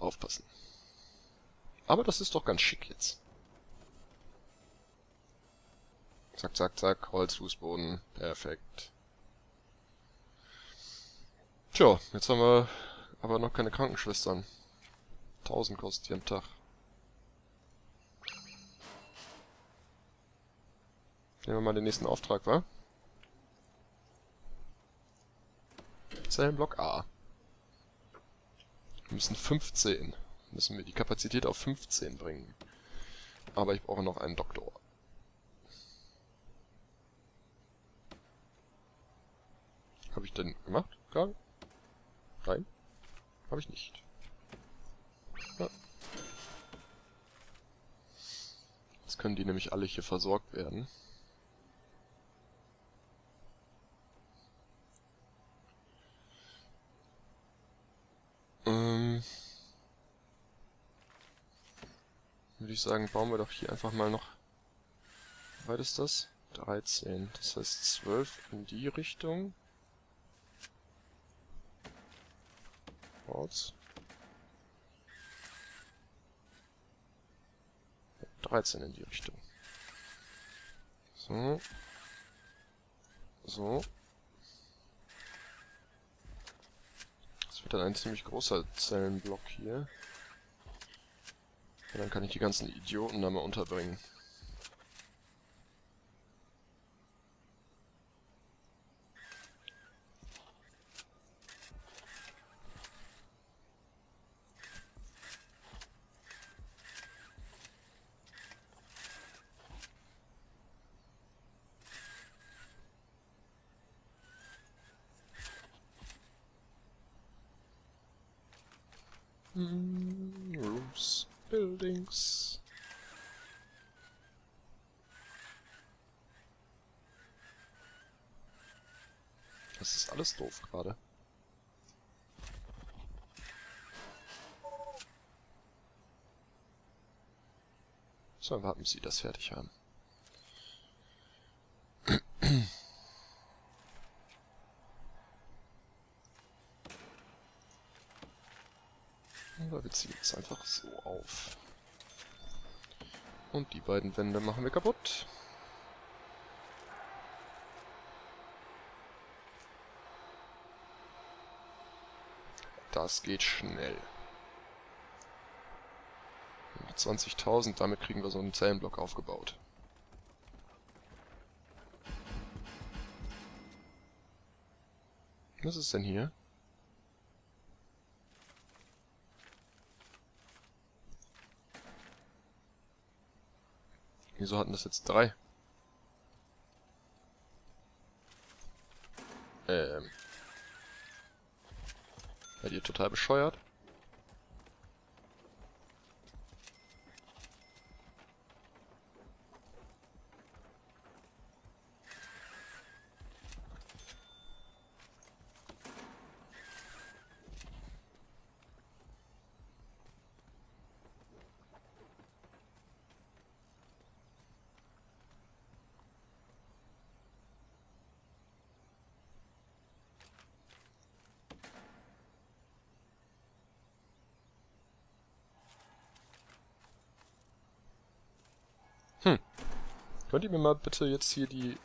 Aufpassen. Aber das ist doch ganz schick jetzt. Zack, zack, zack. Holzfußboden. Perfekt. Tja, jetzt haben wir aber noch keine Krankenschwestern. 1000 kostet die am Tag. Nehmen wir mal den nächsten Auftrag, wa? Zellenblock A. Wir müssen 15. Müssen wir die Kapazität auf 15 bringen. Aber ich brauche noch einen Doktor. Habe ich denn gemacht gerade? Nein? Habe ich nicht. Ja. Jetzt können die nämlich alle hier versorgt werden. Würde ich sagen, bauen wir doch hier einfach mal noch... Wie weit ist das? 13. Das heißt 12 in die Richtung. Ports. 13 in die Richtung. So. So. Das wird dann ein ziemlich großer Zellenblock hier. Und dann kann ich die ganzen Idioten da mal unterbringen. Mm, rooms, buildings. Das ist alles doof gerade. So, warten, Sie das fertig haben. Oder wir ziehen es einfach so auf. Und die beiden Wände machen wir kaputt. Das geht schnell. 20.000, damit kriegen wir so einen Zellenblock aufgebaut. Was ist denn hier? Wieso hatten das jetzt drei? Ähm. Seid ihr total bescheuert? Hm. Könnt ihr mir mal bitte jetzt hier die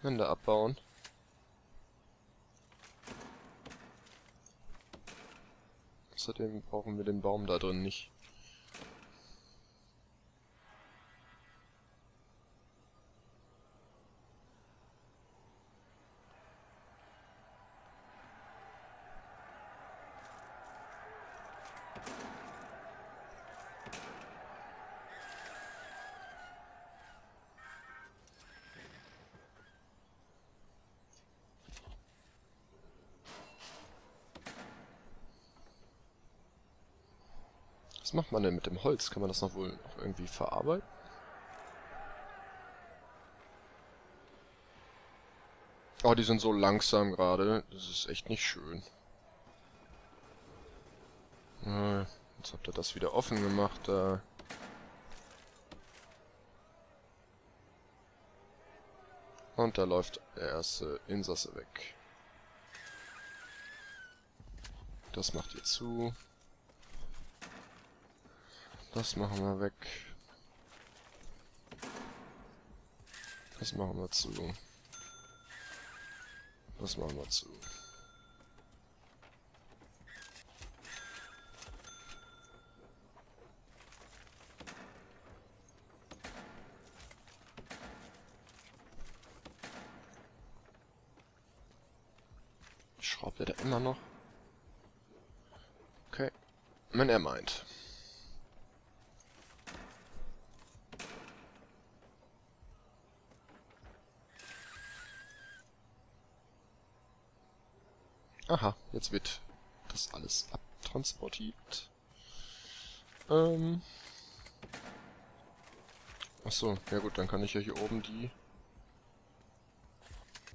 Wände abbauen? Außerdem brauchen wir den Baum da drin nicht. Was macht man denn mit dem Holz? Kann man das noch wohl noch irgendwie verarbeiten? Oh, die sind so langsam gerade. Das ist echt nicht schön. Jetzt habt ihr das wieder offen gemacht da. Und da läuft der erste Insasse weg. Das macht ihr zu. Das machen wir weg. Das machen wir zu. Das machen wir zu. Schraubt er da immer noch? Okay. Wenn er meint. Aha, jetzt wird das alles abtransportiert. Ähm. Achso, ja gut, dann kann ich ja hier oben die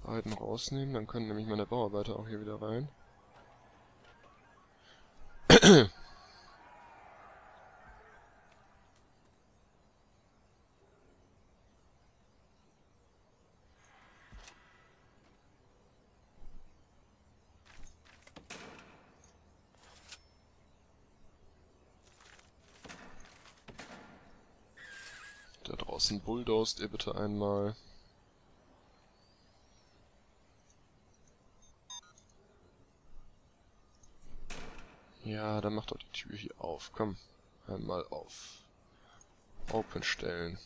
beiden rausnehmen. Dann können nämlich meine Bauarbeiter auch hier wieder rein. Da draußen bulldozt ihr bitte einmal. Ja, dann macht doch die Tür hier auf. Komm, einmal auf. Open stellen.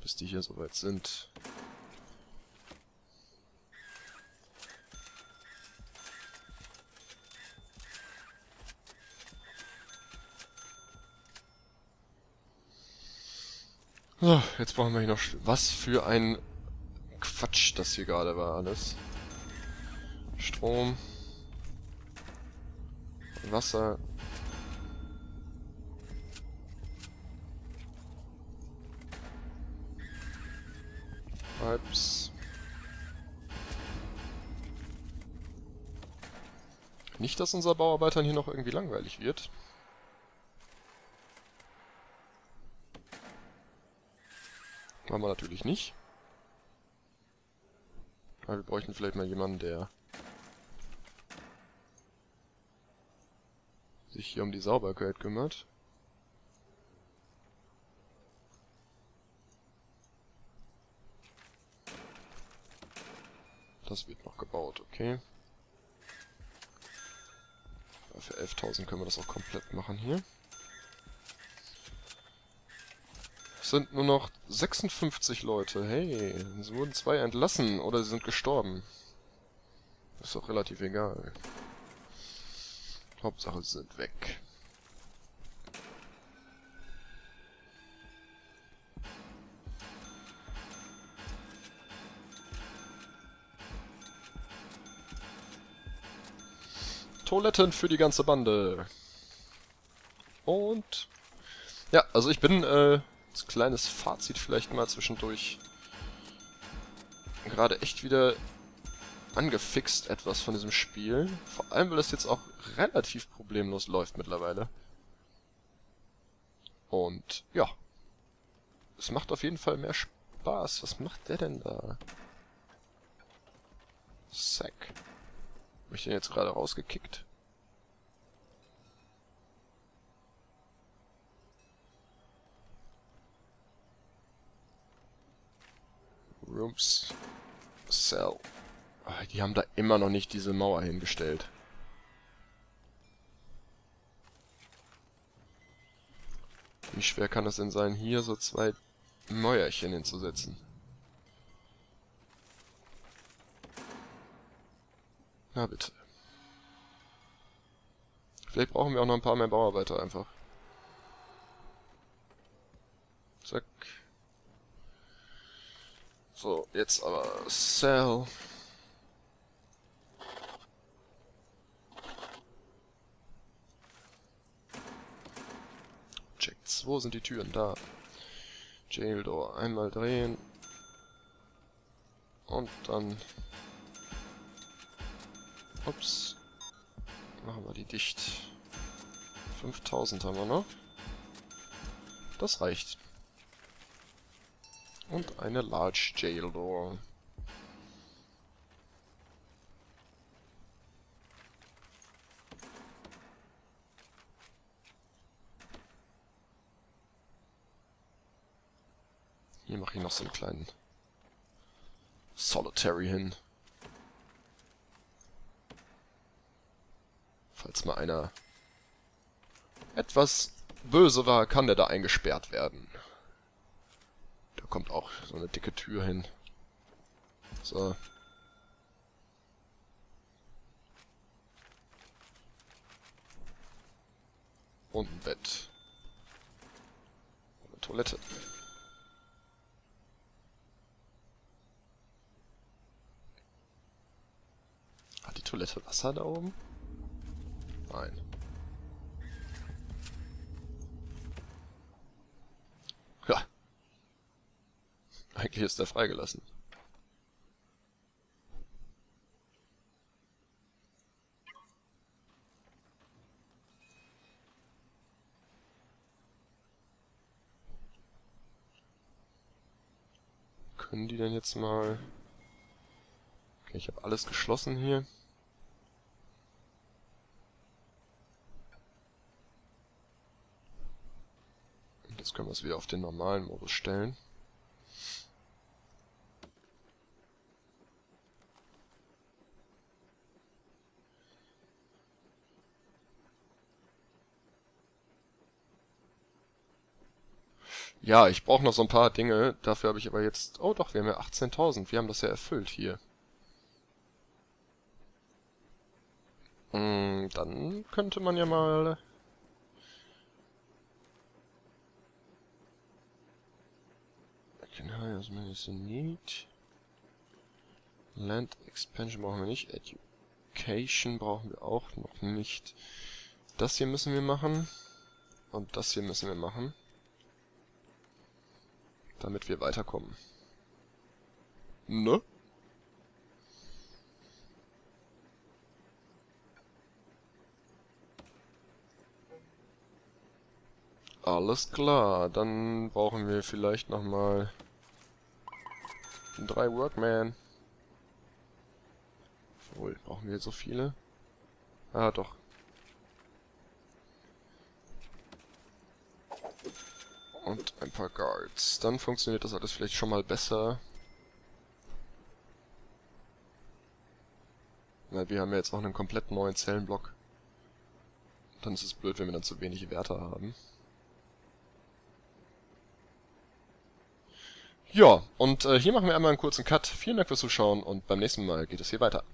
Bis die hier soweit sind. So, jetzt brauchen wir hier noch... Was für ein Quatsch das hier gerade war alles. Strom. Wasser. Pipes. Nicht, dass unser Bauarbeitern hier noch irgendwie langweilig wird. Machen wir natürlich nicht. Aber wir bräuchten vielleicht mal jemanden, der sich hier um die Sauberkeit kümmert. Das wird noch gebaut, okay. Für 11.000 können wir das auch komplett machen hier. Es sind nur noch 56 Leute. Hey, es wurden zwei entlassen oder sie sind gestorben. Ist doch relativ egal. Hauptsache sie sind weg. Toiletten für die ganze Bande. Und... Ja, also ich bin, äh, als kleines Fazit vielleicht mal zwischendurch gerade echt wieder angefixt etwas von diesem Spiel. Vor allem, weil das jetzt auch relativ problemlos läuft mittlerweile. Und ja. Es macht auf jeden Fall mehr Spaß. Was macht der denn da? Sack. Hab ich den jetzt gerade rausgekickt? Rooms. Cell. Ah, die haben da immer noch nicht diese Mauer hingestellt. Wie schwer kann es denn sein, hier so zwei Mäuerchen hinzusetzen? Na bitte. Vielleicht brauchen wir auch noch ein paar mehr Bauarbeiter einfach. Zack. So, jetzt aber Cell. Checkt's. Wo sind die Türen? Da. Jail Door. Einmal drehen. Und dann... Ups. Machen wir die dicht. 5000 haben wir noch. Das reicht und eine Large Jail Door. Hier mache ich noch so einen kleinen Solitary hin. Falls mal einer etwas böse war, kann der da eingesperrt werden. Kommt auch so eine dicke Tür hin. So. Und ein Bett. Und eine Toilette. Hat die Toilette Wasser da oben? Nein. Ja. Eigentlich ist er freigelassen. Können die denn jetzt mal... Okay, ich habe alles geschlossen hier. Jetzt können wir es wieder auf den normalen Modus stellen. Ja, ich brauche noch so ein paar Dinge. Dafür habe ich aber jetzt... Oh doch, wir haben ja 18.000. Wir haben das ja erfüllt hier. Hm, dann könnte man ja mal... Genau, also Medicine Need. Land Expansion brauchen wir nicht. Education brauchen wir auch noch nicht. Das hier müssen wir machen. Und das hier müssen wir machen damit wir weiterkommen. Ne? Alles klar, dann brauchen wir vielleicht nochmal drei Workman. Obwohl, brauchen wir so viele? Ah, doch. Und ein paar Guards. Dann funktioniert das alles vielleicht schon mal besser. Weil wir haben ja jetzt auch einen komplett neuen Zellenblock. Dann ist es blöd, wenn wir dann zu wenig Werte haben. Ja, und äh, hier machen wir einmal einen kurzen Cut. Vielen Dank fürs Zuschauen und beim nächsten Mal geht es hier weiter.